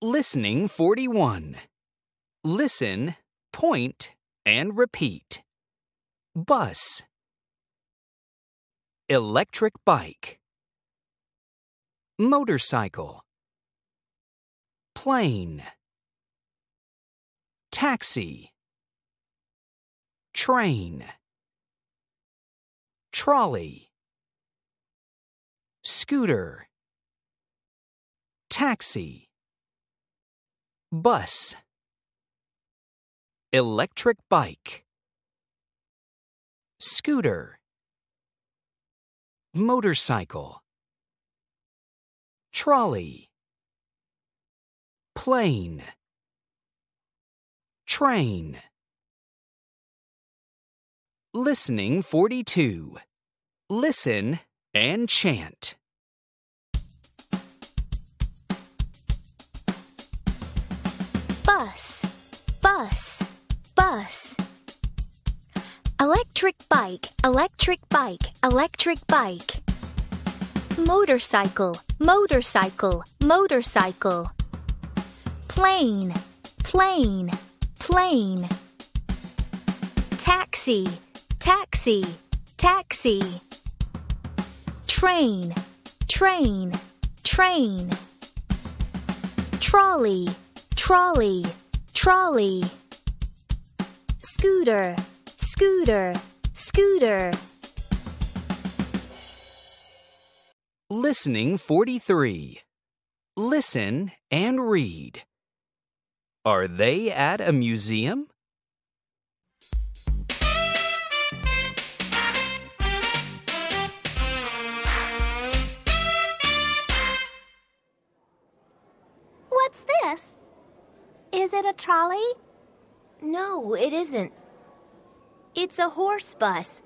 Listening 41. Listen, point, and repeat. Bus. Electric bike. Motorcycle. Plane. Taxi. Train. Trolley. Scooter. Taxi. Bus. Electric bike. Scooter. Motorcycle. Trolley. Plane. Train. Listening 42. Listen and chant. Bus, bus, bus. Electric bike, electric bike, electric bike. Motorcycle, motorcycle, motorcycle. Plane, plane, plane. Taxi, taxi, taxi. Train, train, train. Trolley, trolley, trolley. Scooter, scooter, scooter. Listening 43. Listen and read. Are they at a museum? What's this? Is it a trolley? No, it isn't. It's a horse bus.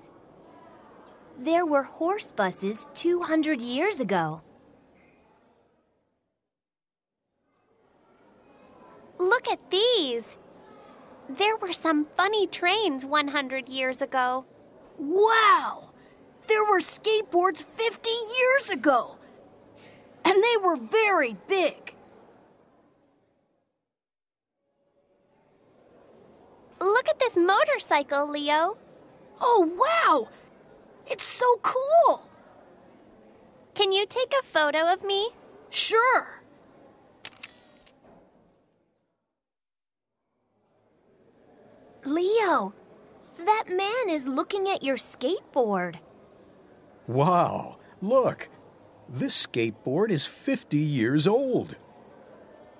There were horse buses 200 years ago. Look at these. There were some funny trains 100 years ago. Wow! There were skateboards 50 years ago! And they were very big. Look at this motorcycle, Leo. Oh, wow! It's so cool! Can you take a photo of me? Sure. Leo, that man is looking at your skateboard. Wow, look. This skateboard is 50 years old.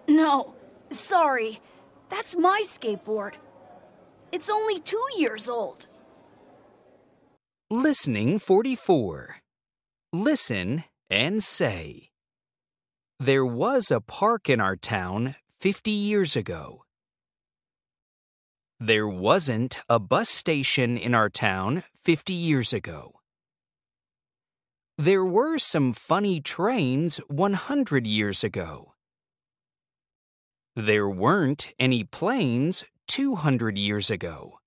No, sorry. That's my skateboard. It's only two years old. Listening 44. Listen and say. There was a park in our town 50 years ago. There wasn't a bus station in our town 50 years ago. There were some funny trains 100 years ago. There weren't any planes 200 years ago.